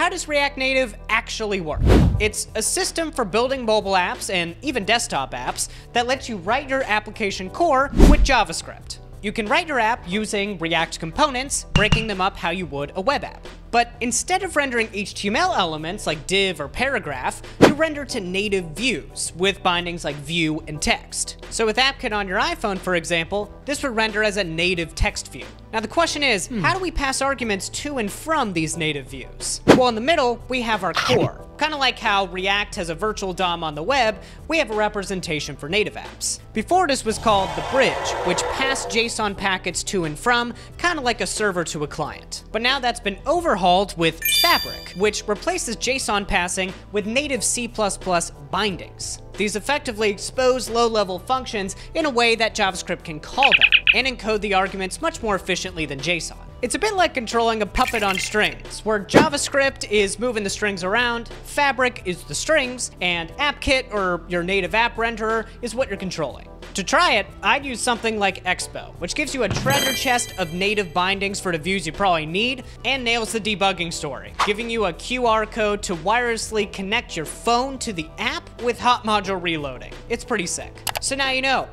how does React Native actually work? It's a system for building mobile apps and even desktop apps that lets you write your application core with JavaScript. You can write your app using React components, breaking them up how you would a web app. But instead of rendering HTML elements like div or paragraph, you render to native views with bindings like view and text. So with AppKit on your iPhone, for example, this would render as a native text view. Now the question is, hmm. how do we pass arguments to and from these native views? Well, in the middle, we have our core. Kind of like how React has a virtual DOM on the web, we have a representation for native apps. Before this was called the bridge, which passed JSON packets to and from, kind of like a server to a client. But now that's been overhauled with Fabric, which replaces JSON passing with native C++ bindings. These effectively expose low-level functions in a way that JavaScript can call them, and encode the arguments much more efficiently than JSON. It's a bit like controlling a puppet on strings, where JavaScript is moving the strings around, Fabric is the strings, and AppKit, or your native app renderer, is what you're controlling. To try it, I'd use something like Expo, which gives you a treasure chest of native bindings for the views you probably need, and nails the debugging story, giving you a QR code to wirelessly connect your phone to the app with hot module reloading. It's pretty sick. So now you know,